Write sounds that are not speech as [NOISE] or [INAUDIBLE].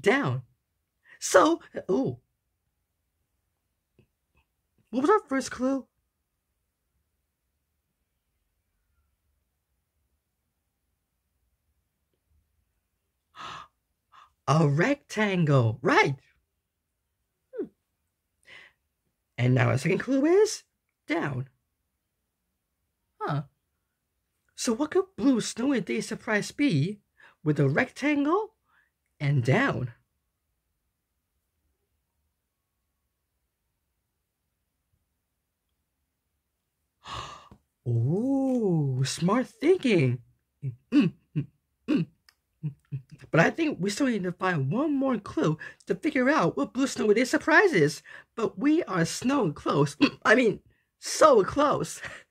down. So, oh, what was our first clue? [GASPS] A rectangle, right? Hmm. And now our second clue is down. Huh. So what could Blue Snowy Day Surprise be with a rectangle and down? [GASPS] Oh, smart thinking. Mm, mm, mm, but I think we still need to find one more clue to figure out what Blue Snowy Day surprise is. But we are snow close. [CLEARS THROAT] I mean, so close. [LAUGHS]